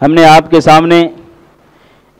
हमने आपके सामने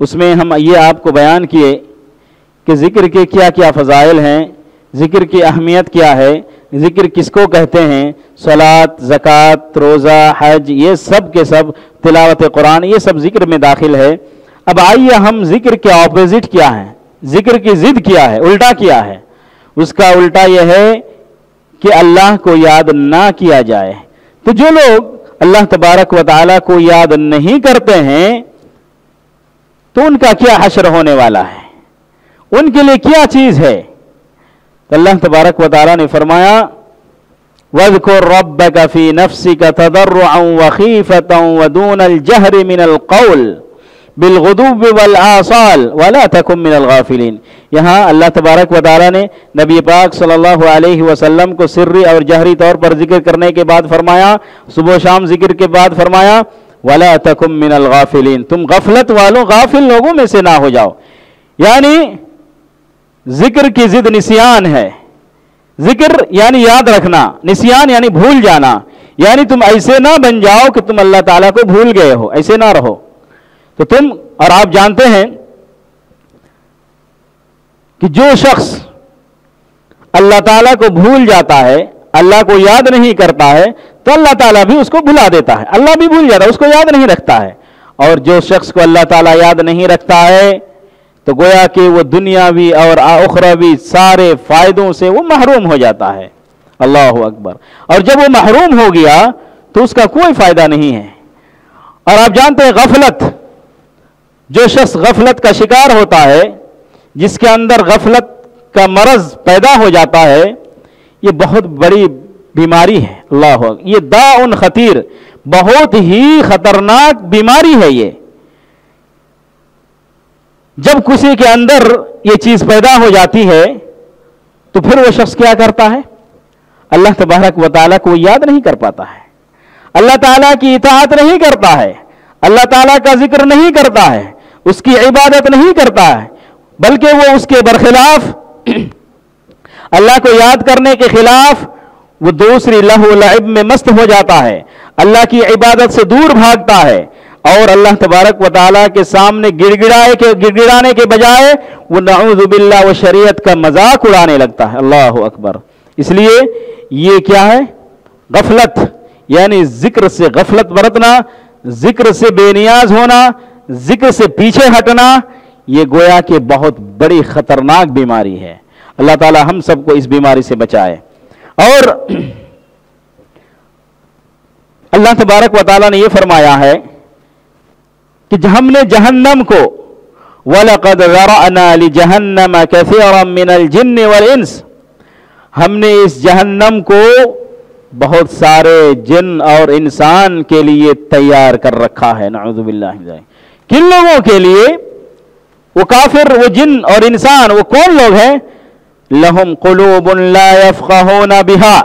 उसमें हम ये आपको बयान किए कि ज़िक्र के क्या क्या फ़जाइल हैं, ज़िक्र की अहमियत क्या है ज़िक्र किसको कहते हैं? सलात ज़क़़त, रोज़ा, हज, ये सब के सब तिलावत कुरान, ये सब ज़िक्र में दाखिल है। अब आइए हम ज़िक्र के ऑपोजिट क्या है? ज़िक्र की ज़िद क्या है? उल्टा क्या है? उसका उल्टा यह है कि अल्लाह को याद ना किया जाए। तो जो लोग अल्लाह तबारक व ताली को याद नहीं करते हैं तो उनका क्या हशर होने वाला है? उनके लिए क्या चीज़ है? अल्लाह तबारक व ताली ने फरमाया, वज़कुर रब्बक फ़ी नफ्सिक तदर्रुअन व खीफतन व दूनल जहरि मिनल क़ौल बिलगुदुब वल आसाल वला तकुम मिनल गाफिलीन. यहाँ अल्लाह तबारक व ताली ने नबी पाक सल्लल्लाहु अलैहि वसल्लम को सिर्री और जहरी तौर पर ज़िक्र करने के बाद फरमाया, सुबह शाम ज़िक्र के बाद फरमाया वला तकुम मिनल गाफिलीन, तुम गफलत वालों, गाफिल लोगों में से ना हो जाओ। यानी ज़िक्र की जिद निसियान है। ज़िक्र यानी याद रखना, निसियान यानी भूल जाना। यानी तुम ऐसे ना बन जाओ कि तुम अल्लाह ताला को भूल गए हो, ऐसे ना रहो। तो तुम, और आप जानते हैं कि जो शख्स अल्लाह ताला को भूल जाता है, अल्लाह को याद नहीं करता है तो अल्लाह ताला भी उसको भुला देता है। अल्लाह भी भूल जाता है, उसको याद नहीं रखता है। और जो शख्स को अल्लाह ताला याद नहीं रखता है तो गोया कि वो दुनियावी और उखरवी सारे फायदों से वो महरूम हो जाता है। अल्लाह अकबर। और जब वो महरूम हो गया तो उसका कोई फ़ायदा नहीं है। और आप जानते हैं गफलत, जो शख्स गफलत का शिकार होता है, जिसके अंदर गफलत का मरज पैदा हो जाता है, ये बहुत बड़ी बीमारी है। अल्लाह ये दाउन खतीर, बहुत ही खतरनाक बीमारी है ये। जब किसी के अंदर ये चीज़ पैदा हो जाती है तो फिर वो शख्स क्या करता है? अल्लाह तबारक व ताला को याद नहीं कर पाता है। अल्लाह ताला की इतात नहीं करता है। अल्लाह ताला का ज़िक्र नहीं करता है। उसकी इबादत नहीं करता है। बल्कि वो उसके बरखिलाफ, अल्लाह को याद करने के खिलाफ वो दूसरी लहू लाइब में मस्त हो जाता है। अल्लाह की इबादत से दूर भागता है। और अल्लाह तबारक व ताली के सामने गिड़गिड़ाए के, गिड़गिड़ाने के बजाय वो नऊजुबिल्ला व शरीयत का मज़ाक उड़ाने लगता है। अल्लाह अकबर। इसलिए ये क्या है? गफलत। यानी ज़िक्र से गफलत बरतना, ज़िक्र से बेनियाज होना, ज़िक्र से पीछे हटना, ये गोया कि बहुत बड़ी खतरनाक बीमारी है। अल्लाह ताला हम सबको इस बीमारी से बचाए। और अल्लाह तबारक व ताली ने यह फरमाया है कि हमने जहन्नम को, वलकद जहन्नम मिनल जिन्न वल इंस, हमने इस जहन्नम को बहुत सारे जिन और इंसान के लिए तैयार कर रखा है। नाजुबिल्ला किन लोगों के लिए? वो काफिर, वो जिन और इंसान, वो कौन लोग हैं? लहुम कुलूबन बिहा।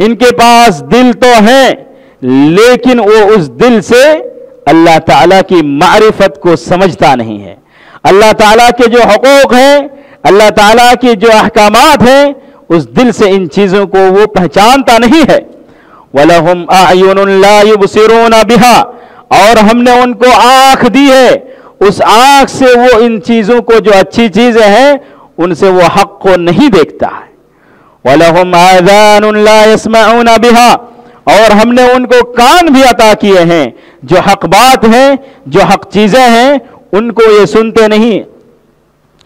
इनके पास दिल तो है, लेकिन वो उस दिल से अल्लाह ताला की मारिफत को समझता नहीं है। अल्लाह ताला के जो हकूक हैं, अल्लाह ताला के जो अहकाम हैं, उस दिल से इन चीज़ों को वो पहचानता नहीं है। वलहुम आयुन बिहा। और हमने उनको आँख दी है। उस आँख से वो इन चीज़ों को जो अच्छी चीज़ें हैं, उनसे वो हक को नहीं देखता है। वलहुम आदान बिहा। और हमने उनको कान भी अता किए हैं। जो हक बात है, जो हक चीज़ें हैं, उनको ये सुनते नहीं।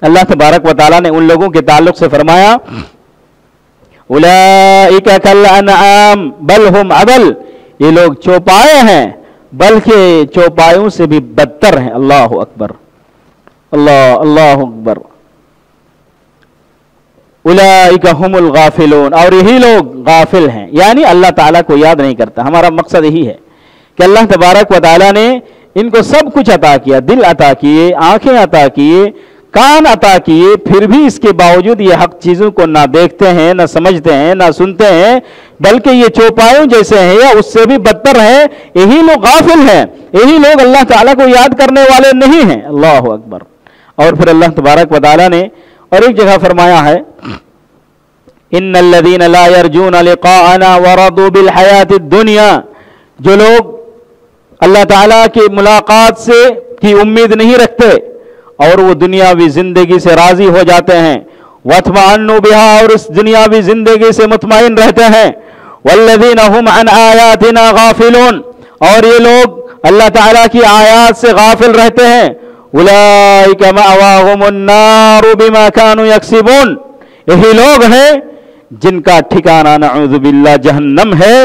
अल्लाह तबारक व ताली ने उन लोगों के ताल्लुक से फरमाया अनआम बल हम अबल ये लोग चौपाए हैं, बल्कि चौपायों से भी बदतर हैं। अल्लाह अकबर। अल्लाह अल्लाह अकबर। उलाइका हुमुल गाफिलून। और यही लोग गाफिल हैं। यानी अल्लाह ताला को याद नहीं करता। हमारा मकसद यही है। कि अल्लाह तबारक व ताला ने इनको सब कुछ अता किया, दिल अता किए, आँखें अता किए, कान अता किए, फिर भी इसके बावजूद ये हक चीज़ों को ना देखते हैं, ना समझते हैं, ना सुनते हैं, बल्कि ये चौपायों जैसे हैं या उससे भी बदतर है, यही लोग गाफिल हैं, यही लोग अल्लाह ताला को याद करने वाले नहीं हैं। अल्लाह अकबर। और फिर अल्लाह तबारक वाली ने और एक जगह फरमाया है इन लदीन हयात दुनिया। जो लोग अल्लाह ताला की मुलाकात से की उम्मीद नहीं रखते और वो दुनियावी ज़िंदगी से राज़ी हो जाते हैं। वथमान बिहा और इस दुनियावी ज़िंदगी से मुतमिन रहते हैं। वल्लदीन हम अन आयातिना गाफिलून। और ये लोग अल्लाह ताला की आयात से गाफिल रहते हैं। यक्सिबून। यही लोग हैं जिनका ठिकाना नऊजुबिल्ला जहन्नम है।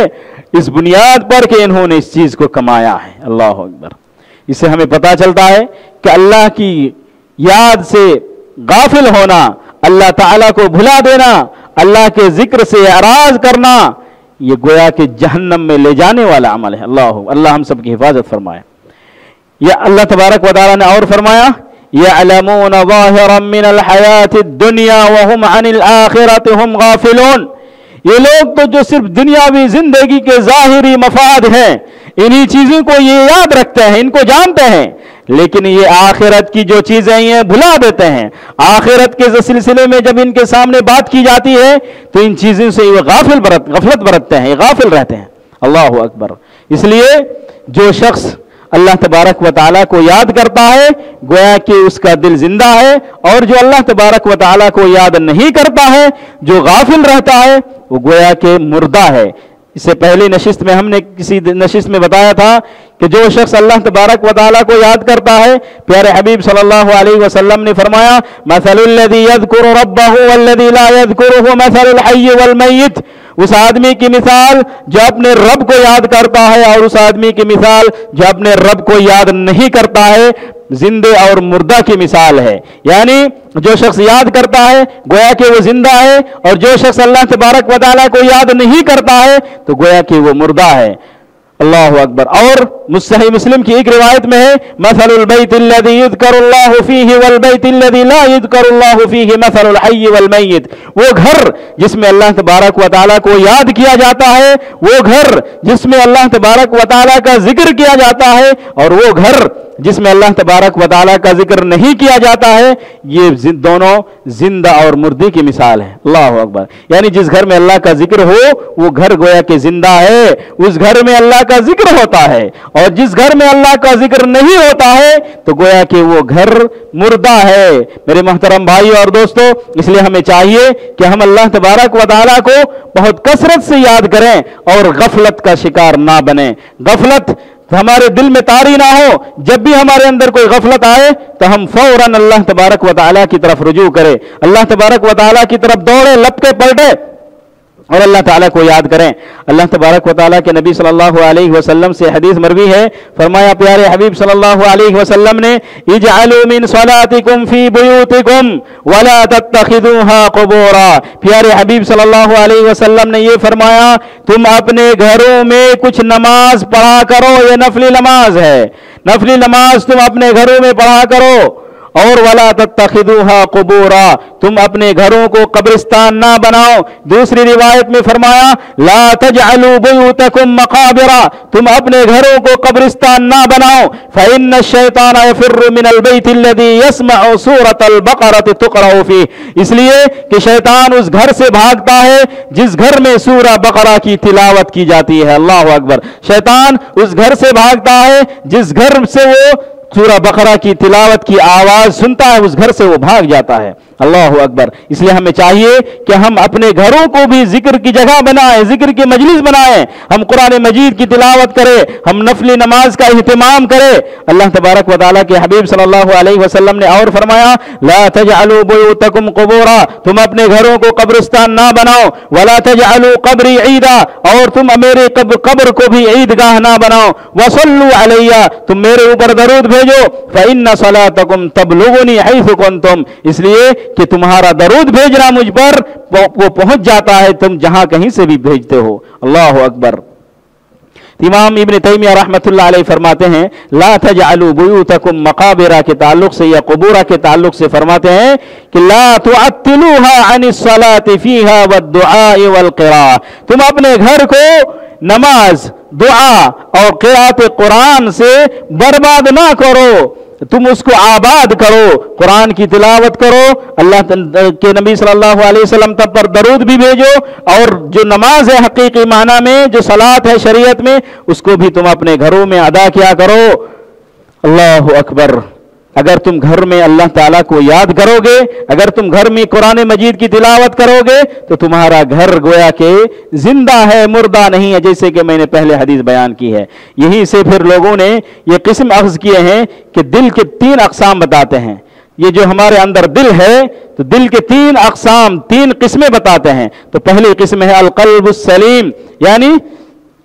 इस बुनियाद पर कि इन्होंने इस चीज़ को कमाया है। अल्लाह अकबर। इससे हमें पता चलता है कि अल्लाह की याद से गाफिल होना, अल्लाह ताला को भुला देना, अल्लाह के ज़िक्र से आराज करना, ये गोया के जहन्नम में ले जाने वाला अमल है। अल्लाह अल्लाह हम सबकी हिफाजत फरमाए। या अल्लाह तबारक वाली ने और फरमाया ज़ाहिरम मिनल हयात दुनिया व हुम अनिल आखिरत हम गाफिलून। ये लोग तो जो सिर्फ़ दुनियावी ज़िंदगी के जाहिरी मफाद हैं, इन्हीं चीज़ों को ये याद रखते हैं, इनको जानते हैं। लेकिन ये आखिरत की जो चीज़ें ये भुला देते हैं। आखिरत के सिलसिले में जब इनके सामने बात की जाती है तो इन चीज़ों से ये गाफिल बरत, गफलत बरतते हैं, ये गाफिल रहते हैं। अल्लाह अकबर। इसलिए जो शख्स अल्लाह तबारक व ताली को याद करता है, गोया कि उसका दिल ज़िंदा है, और जो अल्लाह तबारक व ताली को याद नहीं करता है, जो गाफिल रहता है वो गोया के मुर्दा है। इससे पहले नशिस्त में हमने किसी नशिस्त में बताया था कि जो शख्स अल्लाह तबारक व ताली को याद करता है, प्यारे हबीब सल्लल्लाहु अलैहि वसल्लम ने फरमाया वल मय्यित। उस आदमी की मिसाल जो अपने रब को याद करता है और उस आदमी की मिसाल जो अपने रब को याद नहीं करता है जिंदे और मुर्दा की मिसाल है। यानी जो शख्स याद करता है, गोया कि वो ज़िंदा है, और जो शख्स अल्लाह तबारक वाली को याद नहीं करता है तो गोया कि वो मुर्दा है। अल्लाह अकबर। और मुस्सही मुस्लिम की एक रिवायत में है मय्यित। वो घर जिसमें अल्लाह तबारक व तआला को याद किया जाता है, वो घर जिसमें अल्लाह तबारक व तआला का ज़िक्र किया जाता है, और वो घर जिसमें अल्लाह तबारक व ताला का ज़िक्र नहीं किया जाता है, ये दोनों ज़िंदा और मुर्दी की मिसाल है। अल्लाह अकबर। यानी जिस घर में अल्लाह का ज़िक्र हो, वो घर गोया के ज़िंदा है, उस घर में अल्लाह का ज़िक्र होता है और जिस घर में अल्लाह का ज़िक्र नहीं होता है तो गोया कि वो घर मुर्दा है। मेरे मोहतरम भाई और दोस्तों, इसलिए हमें चाहिए कि हम अल्लाह तबारक व ताला को बहुत कसरत से याद करें और गफलत का शिकार ना बने। गफलत हमारे दिल में तारी ना हो। जब भी हमारे अंदर कोई गफलत आए तो हम फ़ौरन अल्लाह तबारक वाली की तरफ़ रुजू करें। अल्लाह तबारक वाली की तरफ़ दौड़े, लपके, पलटे। और अल्लाह ताला को याद करें। अल्लाह तबारक व ताला के नबी सल्लल्लाहु अलैहि वसल्लम से हदीस मरवी है। फरमाया, प्यारे हबीब सल्लल्लाहु अलैहि वसल्लम ने मिन सलातिकुम फ़ी बुयूतिकुम, वला तत्तखिदूहा कुबूरा। प्यारे हबीब सल्लल्लाहु अलैहि वसल्लम ने ये फरमाया, तुम अपने घरों में कुछ नमाज़ पढ़ा करो, ये नफली नमाज़ है। नफली नमाज़ तुम अपने घरों में पढ़ा करो। और वला तत्तखिदूहा कुबूरा, तुम अपने घरों को कब्रिस्तान ना बनाओ। दूसरी रिवायत में फरमाया, ला तजअलू बुयूतकुम मकाबिरा, तुम अपने घरों को कब्रिस्तान ना बनाओ। फइन्न शैतान यफिरु मिनल बैति अल्लज़ी यसमअ सूरतल बकरत तुक़रअ फ़ी। इसलिए कि शैतान उस घर से भागता है, जिस घर में सूरा बकरा की तिलावत की जाती है। अल्लाह अकबर। शैतान उस घर से भागता है, जिस घर से वो सूरा बकरा की तिलावत की आवाज़ सुनता है, उस घर से वो भाग जाता है। अल्लाह अकबर। इसलिए हमें चाहिए कि हम अपने घरों को भी ज़िक्र की जगह बनाएँ, ज़िक्र की मजलिस बनाएँ। हम कुरान मजीद की तिलावत करें, हम नफली नमाज़ का अहतमाम करें। अल्लाह तबारक वाली के हबीब वसल्लम ने और फरमाया तुम अपने घरों को कब्रिस्तान ना बनाओ, वला तजअलू कब्री ईदा, और तुम मेरे कब्र को भी ईदगाह ना बनाओ। वसल्लु अलैया, तुम मेरे ऊपर दरूद भेजो। फ़इन्न सलातकुम तबलुगुनी हैसु तुम इसलिए कि तुम्हारा दरूद भेजना मुझ पर, वो पहुँच जाता है, तुम जहाँ कहीं से भी भेजते हो। अल्लाह अकबर। इमाम इबन तैमिया अलैहि फरमाते हैं, ला तजअलू बुयूतकुम मकाबिरा के ताल्लुक से या कबूरा के ताल्लुक से फरमाते हैं कि ला तुअत्तिलूहा तुम अपने घर को नमाज़, दुआ और क़िरात कुरान से बर्बाद ना करो। तुम उसको आबाद करो, कुरान की तिलावत करो, अल्लाह के नबी सल्लल्लाहु अलैहि वसल्लम तब पर दरूद भी भेजो, और जो नमाज़ है हकीकी माना में, जो सलात है शरीयत में, उसको भी तुम अपने घरों में अदा किया करो। अल्लाह अकबर। अगर तुम घर में अल्लाह ताला को याद करोगे, अगर तुम घर में कुरान मजीद की तिलावत करोगे तो तुम्हारा घर गोया के ज़िंदा है, मुर्दा नहीं है, जैसे कि मैंने पहले हदीस बयान की है। यहीं से फिर लोगों ने ये किस्म अख्ज किए हैं कि दिल के तीन अकसाम बताते हैं। ये जो हमारे अंदर दिल है तो दिल के तीन अकसाम, तीन किस्में बताते हैं। तो पहली किस्म है अलकल्ब सलीम, यानी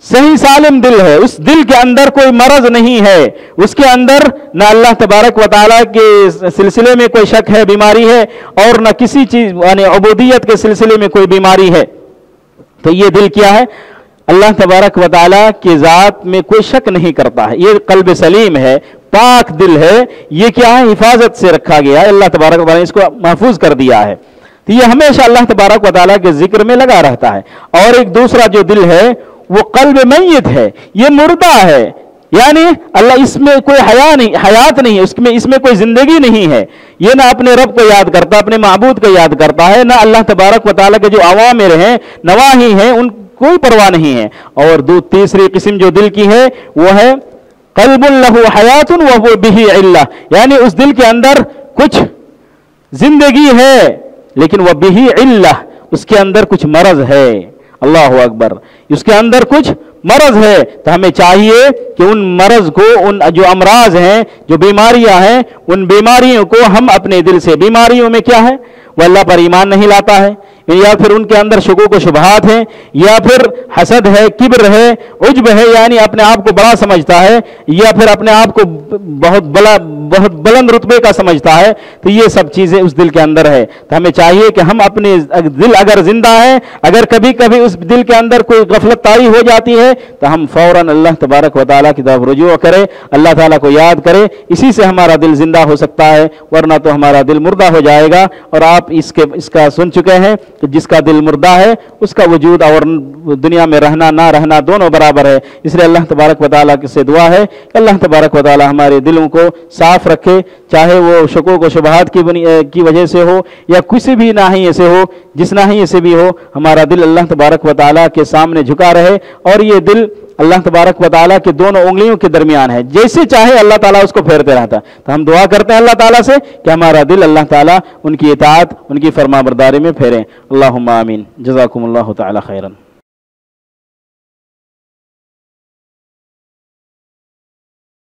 सही सालिम दिल है। उस दिल के अंदर कोई मरज नहीं है। उसके अंदर न अल्लाह तबारक वाली के सिलसिले में कोई शक है, बीमारी है, और न किसी चीज़, यानी अबूदियत के सिलसिले में कोई बीमारी है। तो ये दिल क्या है? अल्लाह तबारक वाली के ज़ात में कोई शक नहीं करता है। ये कल्ब सलीम है, पाक दिल है। ये क्या है? हिफाजत से रखा गया है। अल्लाह तबारक वाली इसको महफूज कर दिया है। तो ये हमेशा अल्लाह तबारक वाली के ज़िक्र में लगा रहता है। और एक दूसरा जो दिल है वो कल्ब मैत है, ये मुर्दा है। यानी अल्लाह इसमें कोई हया नहीं, हयात नहीं है, उसमें, इसमें कोई ज़िंदगी नहीं है। ये ना अपने रब को याद करता, अपने महबूद को याद करता है, ना अल्लाह तबारक वाली के जो अवामिर हैं, नवाही हैं, उन कोई परवाह नहीं है। और दो, तीसरी किस्म जो दिल की है, वो है कल्बुल्लहु हयातुन वह बिही अल्लाह यानी उस दिल के अंदर कुछ ज़िंदगी है, लेकिन वह बिही अल्लाह उसके अंदर कुछ मरज है। अल्लाह अकबर। उसके अंदर कुछ मरज है तो हमें चाहिए कि उन मरज को, उन जो अमराज हैं, जो बीमारियाँ हैं, उन बीमारियों को हम अपने दिल से, बीमारियों में क्या है? वह अल्लाह पर ईमान नहीं लाता है। या फिर उनके अंदर शुकू को शुभात हैं, या फिर हसद है, किब्र है, उज्ब है, यानी अपने आप को बड़ा समझता है, या फिर अपने आप को बहुत बड़ा बहुत बुलंद रुतबे का समझता है तो ये सब चीज़ें उस दिल के अंदर है। तो हमें चाहिए कि हम अपने दिल अगर ज़िंदा है, अगर कभी कभी उस दिल के अंदर कोई गफलत तारी हो जाती है तो हम फ़ौरन अल्लाह तबारक वाली की तरफ़ रुजू करें, अल्लाह ताला को याद करें, इसी से हमारा दिल ज़िंदा हो सकता है, वरना तो हमारा दिल मुर्दा हो जाएगा, और आप इसके, इसका सुन चुके हैं कि जिसका दिल मुर्दा है, उसका वजूद और दुनिया में रहना, ना रहना दोनों बराबर है। इसलिए अल्लाह तबारक वाली से दुआ है कि अल्लाह तबारक वाली हमारे दिलों को साफ़ रखे, चाहे वो शकों को शुभात की की वजह से हो या किसी भी नाहिए से हो, जिस नाहिए से भी हो, हमारा दिल अल्लाह तबारक वाली के सामने झुका रहे और ये दिल अल्लाह तबारक वाली के दोनों उंगलियों के दरमियान है। जैसे चाहे अल्लाह ताला उसको फेरते रहता। तो हम दुआ करते हैं अल्लाह ताला से कि हमारा दिल अल्लाह ताला उनकी इतात उनकी फरमा बरदारी में फेरें। अल्लाह आमीन। जजाकुम्ल खैरन।